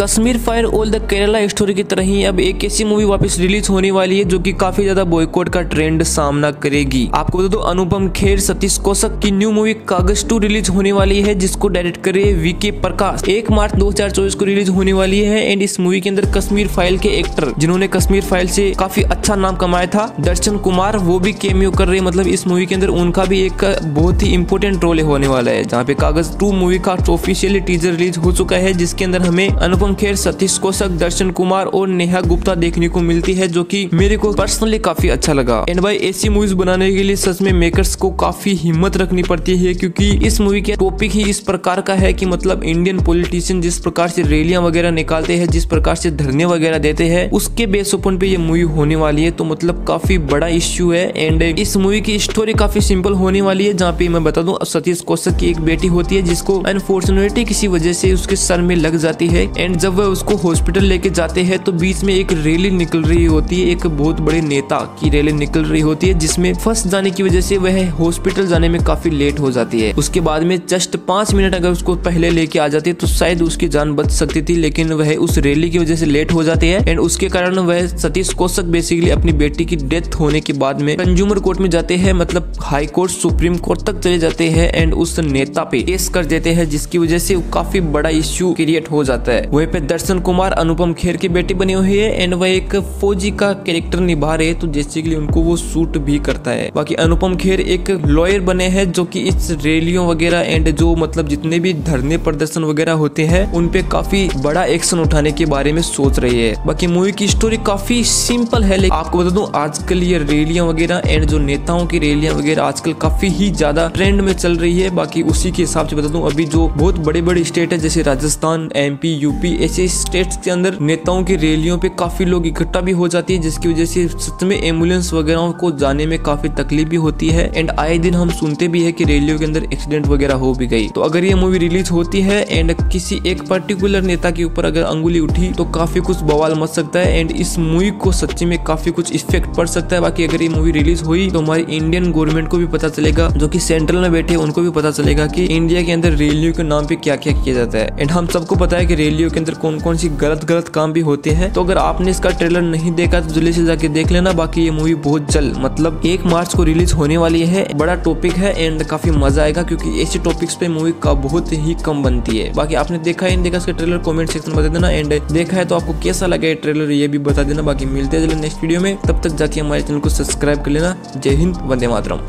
Kashmir files all the Kerala story की तरह ही अब एक ऐसी मूवी वापस रिलीज़ होने वाली है जो कि काफ़ी ज़्यादा बॉयकॉट का ट्रेंड सामना करेगी। आपको बता दो, अनुपम खेर, सतीश कौशक की new movie Kaagaz two release होने वाली है, जिसको डायरेक्ट करे वीके प्रकाश। एक मार्च 2024 को रिलीज़ होने वाली है एंड इस मूवी के अंदर कश्मीर फ़ाइल के एक्टर जिन्होंने कश्मीर फ़ाइल से काफ़ी अच्छा नाम कमाया था, दर्शन कुमार, वो भी केमियो कर रहे मतलब इस मूवी के अंदर उनका भी एक बहुत ही इंपोर्टेंट रोल होने वाला है, जहाँ पे कागज़ टू मूवी का ऑफिशियली टीजर रिलीज़ हो चुका है, जिसके अंदर हमें अनुपम अनुपम खेर सतीश कोशक दर्शन कुमार और नेहा गुप्ता देखने को मिलती है, जो कि मेरे को पर्सनली काफ़ी अच्छा लगा। एंड भाई, ऐसी मूवीज़ बनाने के लिए सच में मेकर्स को काफ़ी हिम्मत रखनी पड़ती है, क्योंकि इस मूवी के टॉपिक ही इस प्रकार का है कि मतलब इंडियन पॉलिटिशियन जिस प्रकार से रैलियाँ वगैरह निकालते हैं, जिस प्रकार से धरने वगैरह देते हैं, उसके बेस ओपन पे ये मूवी होने वाली है तो मतलब काफ़ी बड़ा इश्यू है। एंड इस मूवी की स्टोरी काफ़ी सिंपल होने वाली है, जहाँ पे मैं बता दूँ सतीश कौशक की एक बेटी होती है, जिसको अनफॉर्चुनेटली किसी वजह से उसके सर में लग जाती है। एंड जब वह उसको हॉस्पिटल लेके जाते हैं तो बीच में एक रैली निकल रही होती है, एक बहुत बड़े नेता की रैली निकल रही होती है, जिसमें फंस जाने की वजह से वह हॉस्पिटल जाने में काफ़ी लेट हो जाती है। उसके बाद में जस्ट पाँच मिनट अगर उसको पहले लेके आ जाती तो शायद उसकी जान बच सकती थी, लेकिन वह उस रैली की वजह से लेट हो जाती है। एंड उसके कारण वह सतीश कौशक बेसिकली अपनी बेटी की डेथ होने के बाद में कंज्यूमर कोर्ट में जाते हैं मतलब हाई कोर्ट सुप्रीम कोर्ट तक चले जाते हैं एंड उस नेता पे केस कर देते हैं, जिसकी वजह से काफ़ी बड़ा इश्यू क्रिएट हो जाता है। वही पे दर्शन कुमार, अनुपम खेर की बेटी बनी हुई है एंड वह एक फौजी का कैरेक्टर निभा रहे तो जैसे कि उनको वो सूट भी करता है। बाकी अनुपम खेर एक लॉयर बने हैं जो कि इस रैलियों वगैरह एंड जो मतलब जितने भी धरने प्रदर्शन वगैरह होते हैं, उन पे काफ़ी बड़ा एक्शन उठाने के बारे में सोच रही है। बाकी मूवी की स्टोरी काफ़ी सिंपल है, लेकिन आपको बता दूँ, आजकल ये रैलियाँ वगैरह एंड जो नेताओं की रैलियाँ वगैरह आजकल काफ़ी ही ज़्यादा ट्रेंड में चल रही है। बाकी उसी के हिसाब से बता दूँ, अभी जो बहुत बड़े बड़े स्टेट है, जैसे राजस्थान एमपी यूपी ऐसे स्टेट्स के अंदर नेताओं की रैलियों पे काफ़ी लोग इकट्ठा भी हो जाती है, जिसकी वजह से सच में एंबुलेंस वगैरह को जाने में काफ़ी तकलीफ़ भी होती है। एंड आए दिन हम सुनते भी है की रैलियों के अंदर एक्सीडेंट वगैरह हो भी गई। तो अगर ये मूवी रिलीज़ होती है एंड किसी एक पर्टिकुलर नेता के ऊपर अगर अंगुली उठी तो काफ़ी कुछ बवाल मच सकता है। एंड इस मूवी को सच्ची में काफ़ी कुछ इफ़ेक्ट पड़ सकता है। बाकी अगर ये मूवी रिलीज़ हुई तो हमारी इंडियन गवर्नमेंट को भी पता चलेगा, जो की सेंट्रल में बैठे, उनको भी पता चलेगा की इंडिया के अंदर रैलियों के नाम पे क्या क्या किया जाता है। एंड हम सबको पता है की रैलियों के अंदर कौन कौन सी गलत गलत काम भी होते हैं। तो अगर आपने इसका ट्रेलर नहीं देखा तो जल्दी से जाके देख लेना। बाकी ये मूवी बहुत जल्द मतलब एक मार्च को रिलीज़ होने वाली है। बड़ा टॉपिक है एंड काफ़ी मज़ा आएगा, क्योंकि ऐसे टॉपिक्स पे मूवी का बहुत ही कम बनती है। बाकी आपने देखा है देखा इसका ट्रेलर कॉमेंट सेक्शन बता देना। एंड देखा है तो आपको कैसा लगा ट्रेलर ये भी बता देना। बाकी मिलते हैं नेक्स्ट वीडियो में। तब तक जाके हमारे चैनल को सब्सक्राइब कर लेना। जय हिंद, वंदे मातरम।